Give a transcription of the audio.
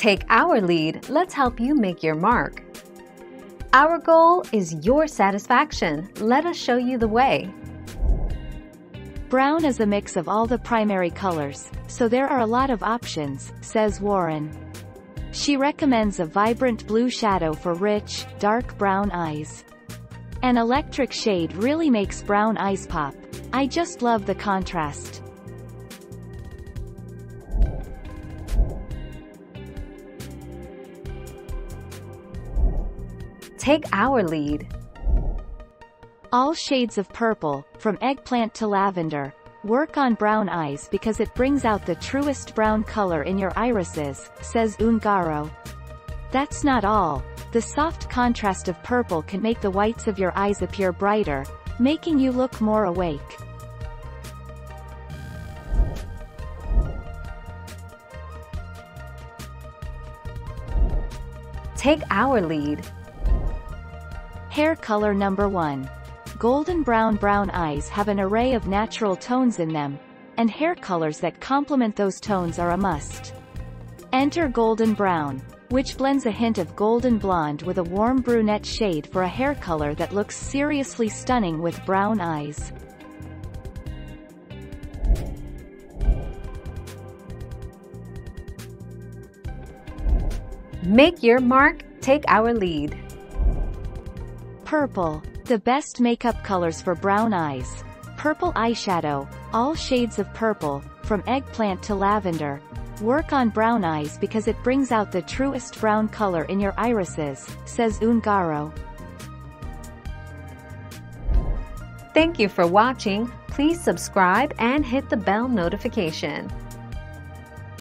Take our lead, let's help you make your mark. Our goal is your satisfaction. Let us show you the way. Brown is a mix of all the primary colors, so there are a lot of options, says Warren. She recommends a vibrant blue shadow for rich, dark brown eyes. An electric shade really makes brown eyes pop. I just love the contrast. Take our lead. All shades of purple, from eggplant to lavender, work on brown eyes because it brings out the truest brown color in your irises, says Ungaro. That's not all. The soft contrast of purple can make the whites of your eyes appear brighter, making you look more awake. Take our lead. Hair color number 1. Golden brown brown eyes have an array of natural tones in them, and hair colors that complement those tones are a must. Enter golden brown, which blends a hint of golden blonde with a warm brunette shade for a hair color that looks seriously stunning with brown eyes. Make your mark, take our lead. Purple. The best makeup colors for brown eyes. Purple eyeshadow. All shades of purple, from eggplant to lavender. Work on brown eyes because it brings out the truest brown color in your irises, says Ungaro. Thank you for watching. Please subscribe and hit the bell notification.